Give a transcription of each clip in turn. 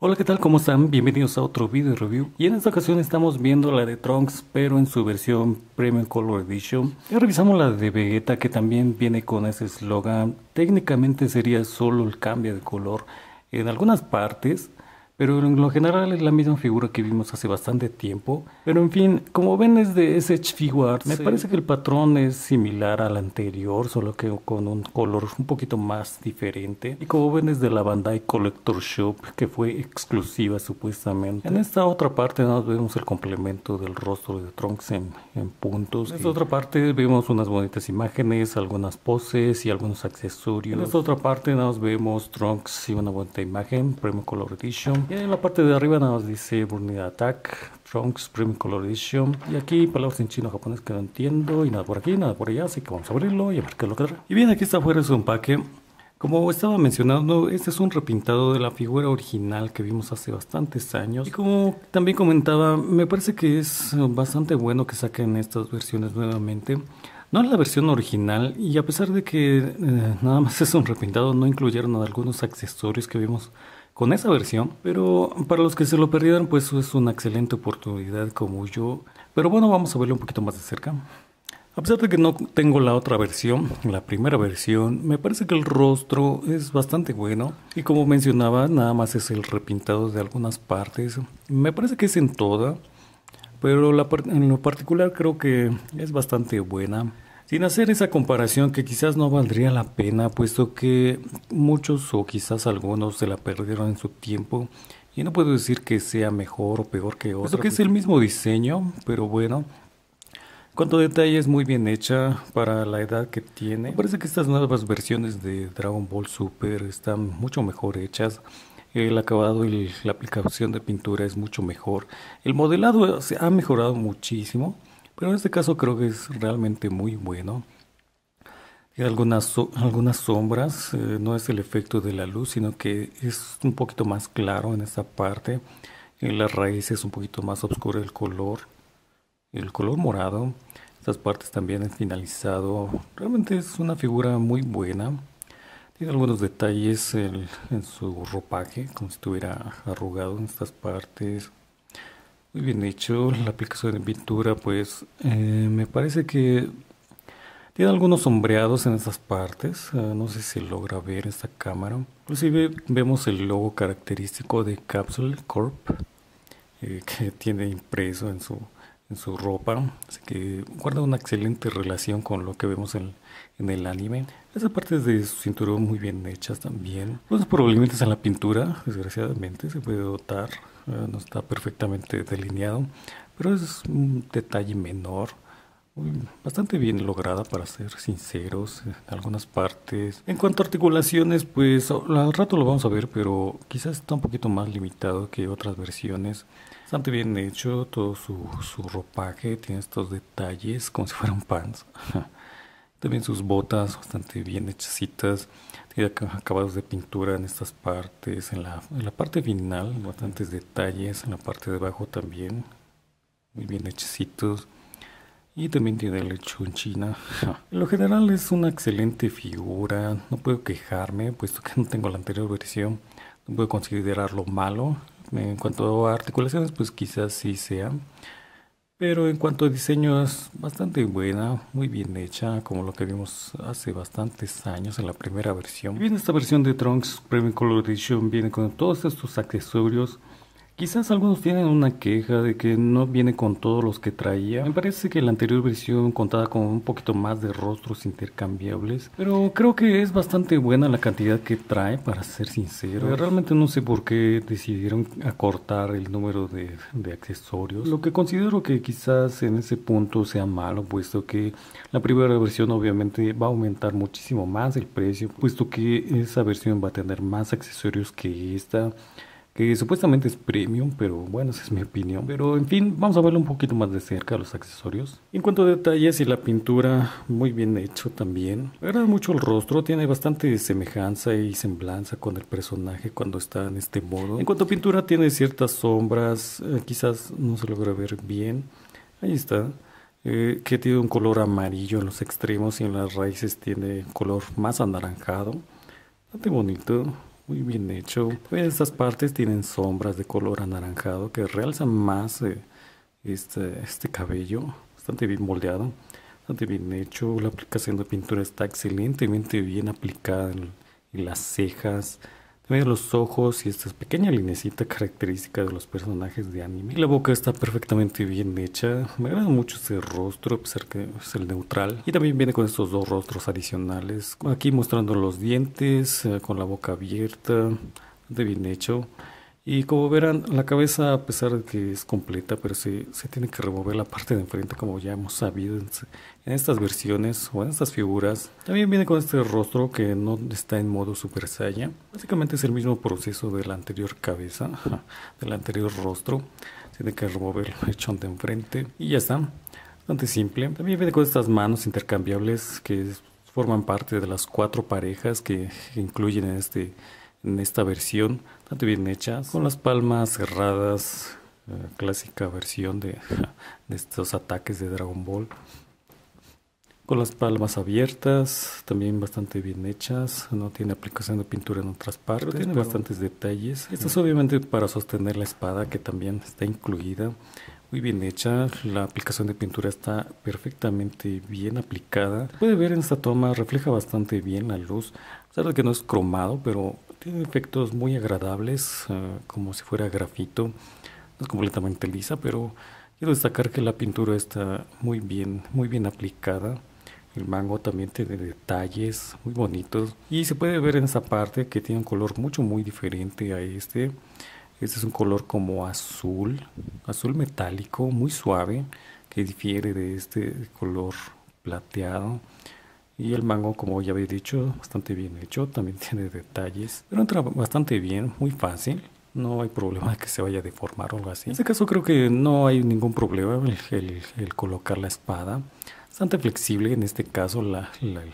Hola, ¿qué tal? ¿Cómo están? Bienvenidos a otro video review. Y en esta ocasión estamos viendo la de Trunks, pero en su versión Premium Color Edition. Y revisamos la de Vegeta, que también viene con ese eslogan. Técnicamente sería solo el cambio de color en algunas partes, pero en lo general es la misma figura que vimos hace bastante tiempo. Pero en fin, como ven es de SH Figuarts, me parece que el patrón es similar al anterior, solo que con un color un poquito más diferente. Y como ven es de la Bandai Collector Shop, que fue exclusiva supuestamente. En esta otra parte nos vemos el complemento del rostro de Trunks en, en puntos. En esta otra parte vemos unas bonitas imágenes, algunas poses y algunos accesorios. En esta otra parte nos vemos Trunks y una bonita imagen, Premium Color Edition. Y en la parte de arriba nos dice Burnida Attack, Trunks Premium Color Edition. Y aquí palabras en chino japonés que no entiendo. Y nada por aquí, nada por allá. Así que vamos a abrirlo y a ver qué es lo que trae. Y bien, aquí está afuera su empaque. Como estaba mencionando, este es un repintado de la figura original que vimos hace bastantes años. Y como también comentaba, me parece que es bastante bueno que saquen estas versiones nuevamente. No es la versión original y a pesar de que eh, nada más es un repintado, no incluyeron algunos accesorios que vimos con esa versión. Pero para los que se lo perdieron, pues es una excelente oportunidad como yo. Pero bueno, vamos a verlo un poquito más de cerca. A pesar de que no tengo la otra versión, la primera versión, me parece que el rostro es bastante bueno. Y como mencionaba, nada más es el repintado de algunas partes. Me parece que es en toda. Pero la, en lo particular creo que es bastante buena. Sin hacer esa comparación que quizás no valdría la pena, puesto que muchos o quizás algunos se la perdieron en su tiempo. Y no puedo decir que sea mejor o peor que otro. Puesto que es el mismo diseño, pero bueno. Cuanto detalle es muy bien hecha para la edad que tiene. Me parece que estas nuevas versiones de Dragon Ball Super están mucho mejor hechas. El acabado y la aplicación de pintura es mucho mejor. El modelado se ha mejorado muchísimo. Pero en este caso creo que es realmente muy bueno. Tiene algunas, algunas sombras, eh, no es el efecto de la luz, sino que es un poquito más claro en esta parte. En las raíces un poquito más oscuro el color, el color morado. Estas partes también han finalizado. Realmente es una figura muy buena. Tiene algunos detalles en su ropaje, como si estuviera arrugado en estas partes. Muy bien hecho, la aplicación de pintura pues eh, me parece que tiene algunos sombreados en esas partes, eh, no sé si logra ver esta cámara. Inclusive vemos el logo característico de Capsule Corp eh, que tiene impreso en su, en su ropa, así que guarda una excelente relación con lo que vemos en, en el anime. Esas partes de su cinturón muy bien hechas también. Los problemas en la pintura, desgraciadamente, se puede notar eh, no está perfectamente delineado, pero es un detalle menor, bastante bien lograda para ser sinceros en algunas partes. En cuanto a articulaciones, pues al rato lo vamos a ver, pero quizás está un poquito más limitado que otras versiones. Bastante bien hecho todo su, su ropaje, tiene estos detalles como si fueran pants. También sus botas bastante bien hechecitas. Tiene acabados de pintura en estas partes. En la, en la parte final, bastantes detalles. En la parte de abajo también. Muy bien hechecitos. Y también tiene el hecho en China. En lo general es una excelente figura. No puedo quejarme, puesto que no tengo la anterior versión. No puedo considerarlo malo. En cuanto a articulaciones, pues quizás sí sea. Pero en cuanto a diseño es bastante buena, muy bien hecha, como lo que vimos hace bastantes años en la primera versión. Bien, esta versión de Trunks Premium Color Edition viene con todos estos accesorios Quizás algunos tienen una queja de que no viene con todos los que traía. Me parece que la anterior versión contaba con un poquito más de rostros intercambiables, pero creo que es bastante buena la cantidad que trae, para ser sincero. Realmente no sé por qué decidieron acortar el número de, de accesorios. Lo que considero que quizás en ese punto sea malo, puesto que la primera versión obviamente va a aumentar muchísimo más el precio, puesto que esa versión va a tener más accesorios que esta que supuestamente es premium, pero bueno, esa es mi opinión. Pero en fin, vamos a verlo un poquito más de cerca, los accesorios. En cuanto a detalles y la pintura, muy bien hecho también. Me agrada mucho el rostro, tiene bastante semejanza y semblanza con el personaje cuando está en este modo. En cuanto a pintura, tiene ciertas sombras, eh, quizás no se logra ver bien. Ahí está. eh, que tiene un color amarillo en los extremos y en las raíces tiene color más anaranjado. Bastante bonito, muy bien hecho. Estas partes tienen sombras de color anaranjado que realzan más eh, este, este cabello, bastante bien moldeado, bastante bien hecho. La aplicación de pintura está excelentemente bien aplicada en, en las cejas, también los ojos y esta pequeña linecita característica de los personajes de anime. la boca está perfectamente bien hecha. Me agrada mucho este rostro, a pesar que es el neutral. Y también viene con estos dos rostros adicionales. Aquí mostrando los dientes, eh, con la boca abierta, de bien hecho. Y como verán, la cabeza, a pesar de que es completa, pero se, se tiene que remover la parte de enfrente, como ya hemos sabido en, estas versiones o en estas figuras. También viene con este rostro que no está en modo Super Saiyan. Básicamente es el mismo proceso de la anterior cabeza, del anterior rostro. Tiene que remover el mechón de enfrente y ya está. Bastante simple. También viene con estas manos intercambiables que forman parte de las cuatro parejas que incluyen en este en esta versión, bastante bien hechas, con las palmas cerradas, eh, clásica versión de, de, estos ataques de Dragon Ball. Con las palmas abiertas, también bastante bien hechas, no tiene aplicación de pintura en otras partes, tiene bastantes detalles. Esto es obviamente para sostener la espada que también está incluida. Muy bien hecha, la aplicación de pintura está perfectamente bien aplicada. Puede ver en esta toma, refleja bastante bien la luz, a pesar de que no es cromado, pero tiene efectos muy agradables, eh, como si fuera grafito. No es completamente lisa, pero quiero destacar que la pintura está muy bien, muy bien aplicada. El mango también tiene detalles muy bonitos. Y se puede ver en esa parte que tiene un color mucho, muy diferente a este. Este es un color como azul, azul metálico, muy suave, que difiere de este color plateado. Y el mango, como ya había dicho, bastante bien hecho, también tiene detalles, pero entra bastante bien, muy fácil. No hay problema de que se vaya a deformar o algo así. En este caso creo que no hay ningún problema el, el, colocar la espada. Bastante flexible en este caso la,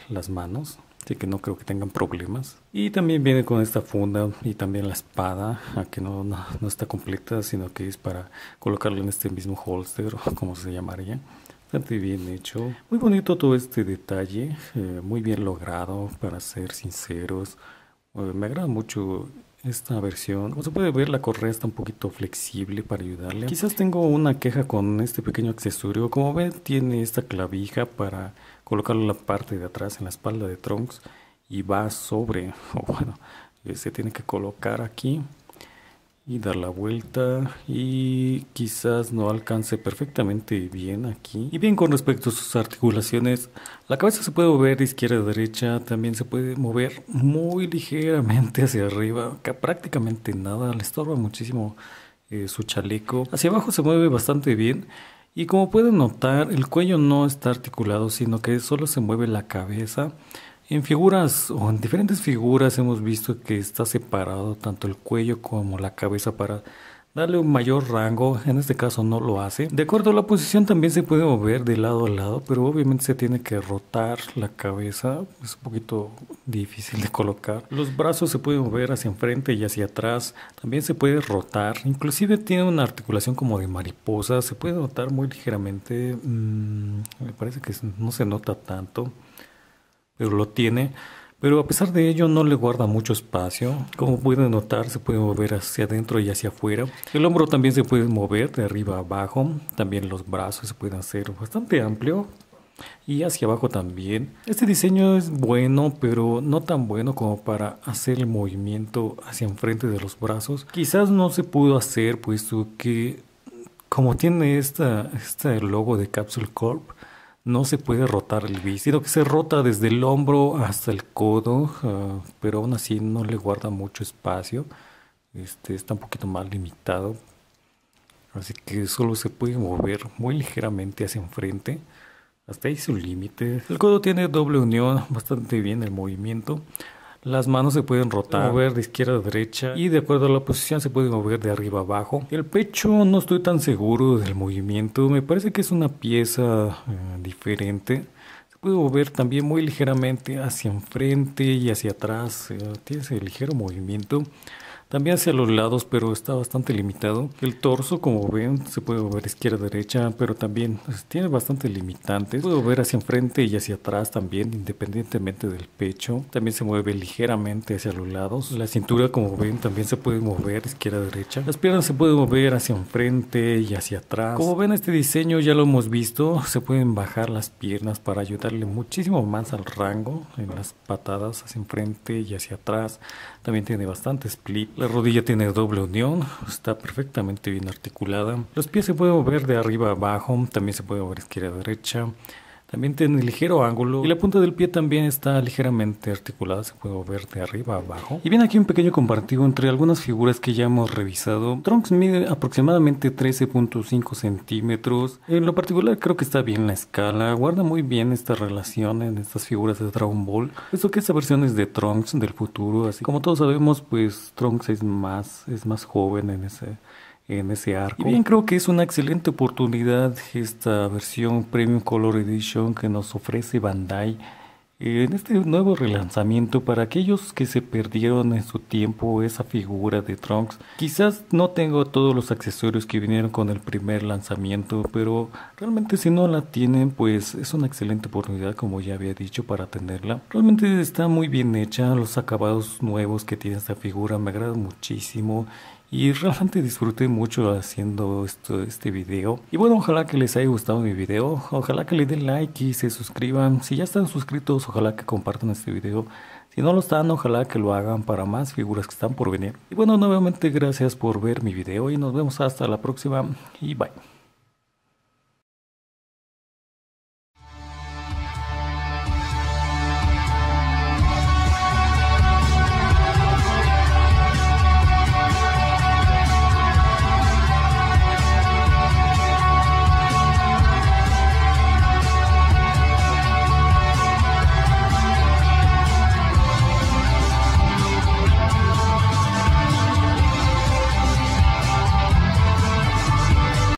las manos. Así que no creo que tengan problemas. Y también viene con esta funda y también la espada, que no, no, no está completa, sino que es para colocarla en este mismo holster, o como se llamaría. Bastante bien hecho. Muy bonito todo este detalle, eh, muy bien logrado, para ser sinceros. Eh, me agrada mucho esta versión. Como se puede ver, la correa está un poquito flexible para ayudarle. Quizás tengo una queja con este pequeño accesorio. Como ven, tiene esta clavija para colocarlo en la parte de atrás, en la espalda de Trunks. Y va sobre, o bueno, eh, se tiene que colocar aquí y dar la vuelta y quizás no alcance perfectamente bien aquí. Y bien con respecto a sus articulaciones, la cabeza se puede mover de izquierda a derecha, también se puede mover muy ligeramente hacia arriba, prácticamente nada, le estorba muchísimo eh, su chaleco. Hacia abajo se mueve bastante bien. Y como pueden notar, el cuello no está articulado, sino que solo se mueve la cabeza. En figuras o en diferentes figuras hemos visto que está separado tanto el cuello como la cabeza para darle un mayor rango, en este caso no lo hace. De acuerdo a la posición también se puede mover de lado a lado, pero obviamente se tiene que rotar la cabeza, es un poquito difícil de colocar. Los brazos se pueden mover hacia enfrente y hacia atrás, también se puede rotar, inclusive tiene una articulación como de mariposa, se puede notar muy ligeramente, mm, me parece que no se nota tanto pero lo tiene. Pero a pesar de ello no le guarda mucho espacio. Como pueden notar, se puede mover hacia adentro y hacia afuera. El hombro también se puede mover de arriba a abajo. También los brazos se pueden hacer bastante amplio. Y hacia abajo también. Este diseño es bueno, pero no tan bueno como para hacer el movimiento hacia enfrente de los brazos. Quizás no se pudo hacer, puesto que como tiene esta, este logo de Capsule Corp, no se puede rotar el bis, sino que se rota desde el hombro hasta el codo, ah, pero aún así no le guarda mucho espacio. Este está un poquito más limitado. Así que solo se puede mover muy ligeramente hacia enfrente. Hasta ahí su límite. El codo tiene doble unión, bastante bien el movimiento. Las manos se pueden rotar, mover de izquierda a derecha y de acuerdo a la posición se puede mover de arriba a abajo. El pecho no estoy tan seguro del movimiento, me parece que es una pieza eh, diferente. Se puede mover también muy ligeramente hacia enfrente y hacia atrás, eh, tiene ese ligero movimiento. También hacia los lados, pero está bastante limitado. El torso, como ven, se puede mover izquierda-derecha, pero también pues, tiene bastante limitantes. Puede mover hacia enfrente y hacia atrás también, independientemente del pecho. También se mueve ligeramente hacia los lados. La cintura, como ven, también se puede mover izquierda-derecha. Las piernas se pueden mover hacia enfrente y hacia atrás. Como ven, este diseño ya lo hemos visto. Se pueden bajar las piernas para ayudarle muchísimo más al rango en las patadas hacia enfrente y hacia atrás. También tiene bastante split. La rodilla tiene doble unión, está perfectamente bien articulada. Los pies se pueden mover de arriba a abajo, también se puede mover izquierda a derecha. También tiene ligero ángulo y la punta del pie también está ligeramente articulada, se puede ver de arriba a abajo. Y bien aquí un pequeño compartido entre algunas figuras que ya hemos revisado. Trunks mide aproximadamente 13.5 centímetros. En lo particular creo que está bien la escala, guarda muy bien esta relación en estas figuras de Dragon Ball. Eso que esta versión es de Trunks del futuro, así como todos sabemos pues Trunks es más, es más joven en ese en ese arco. Y bien, creo que es una excelente oportunidad esta versión Premium Color Edition que nos ofrece Bandai en este nuevo relanzamiento para aquellos que se perdieron en su tiempo esa figura de Trunks. Quizás no tengo todos los accesorios que vinieron con el primer lanzamiento, pero realmente si no la tienen, pues es una excelente oportunidad, como ya había dicho, para tenerla. Realmente está muy bien hecha, los acabados nuevos que tiene esta figura me agradan muchísimo y realmente disfruté mucho haciendo esto, este video. Y bueno, ojalá que les haya gustado mi video. Ojalá que le den like y se suscriban. Si ya están suscritos, ojalá que compartan este video. Si no lo están, ojalá que lo hagan para más figuras que están por venir. Y bueno, nuevamente gracias por ver mi video y nos vemos hasta la próxima y bye.